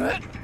Ah!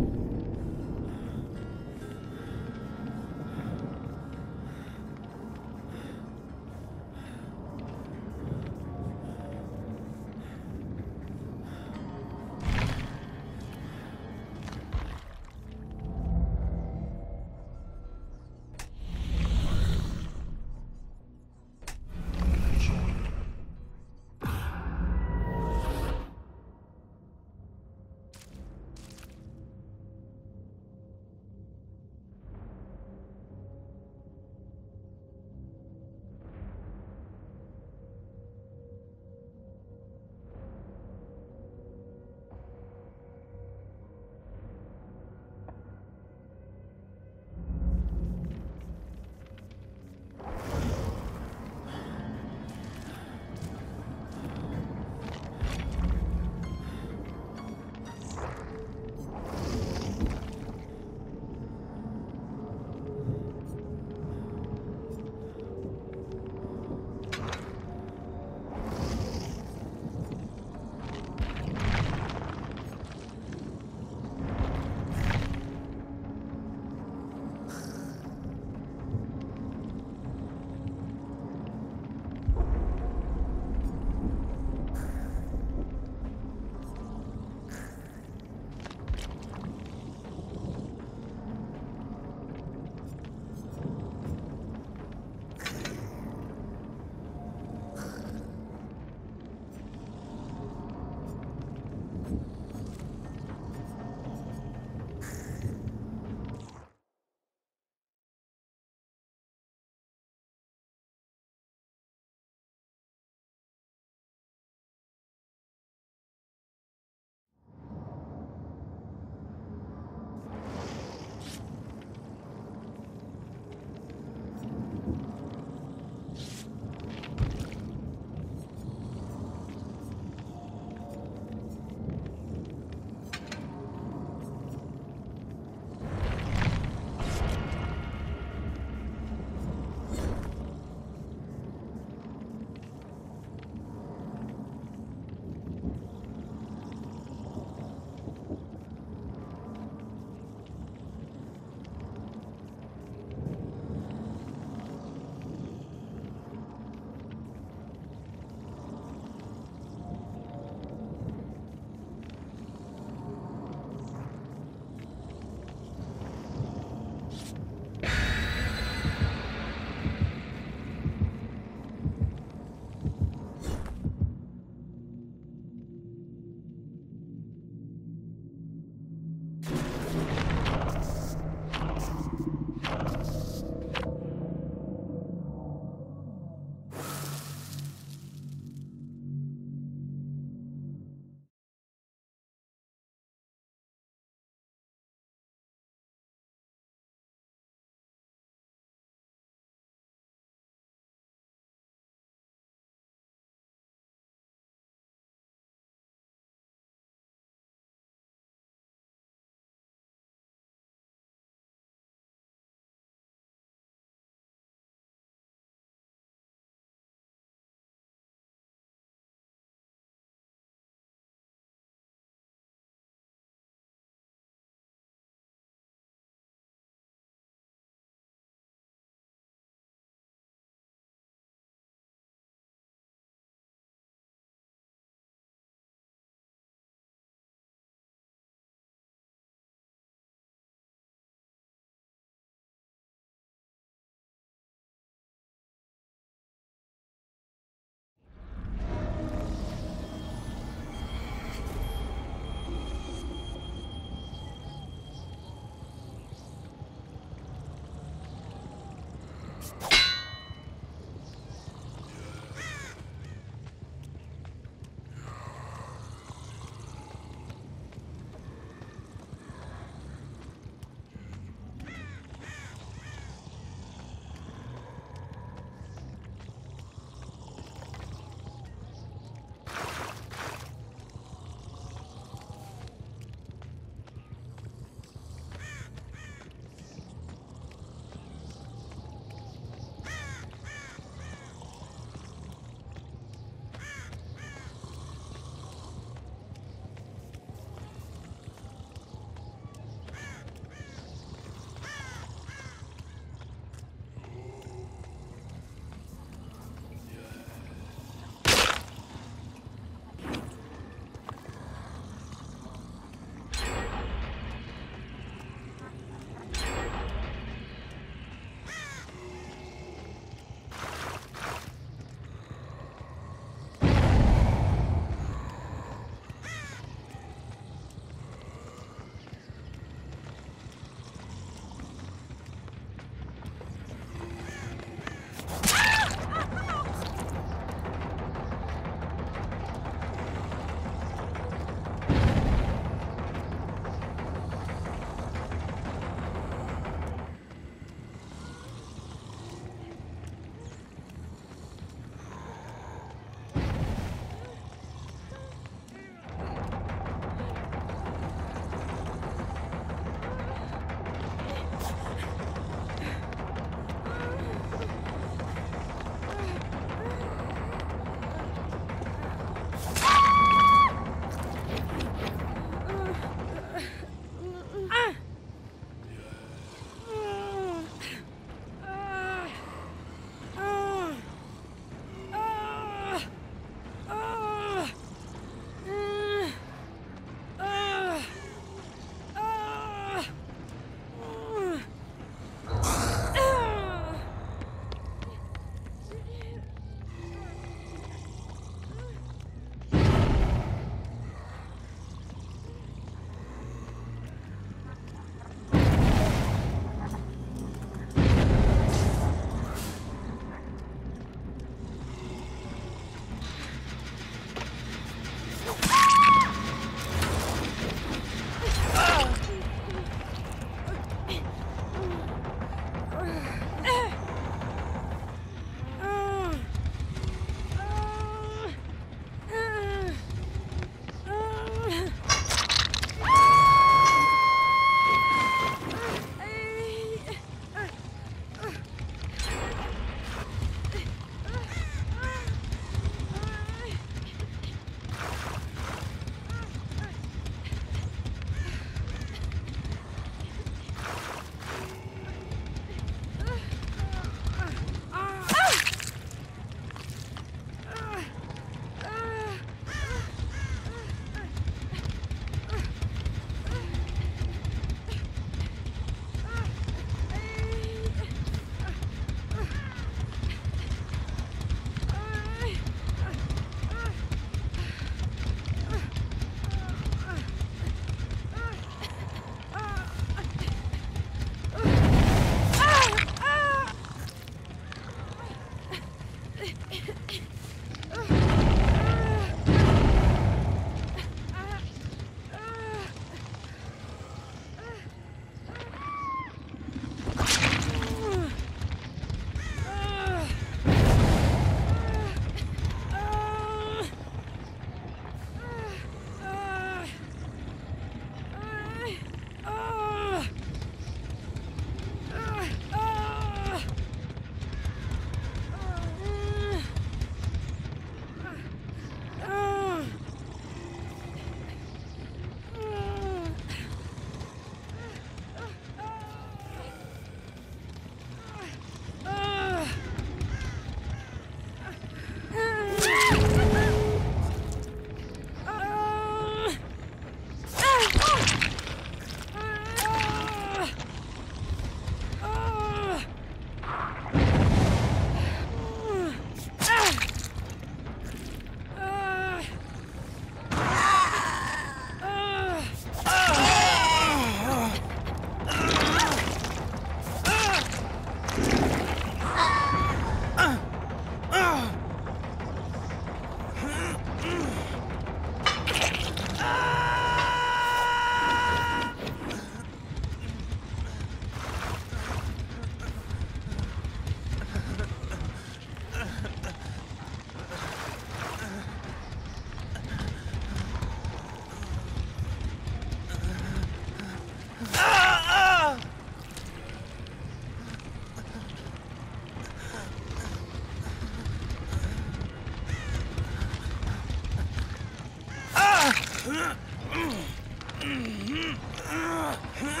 Uh,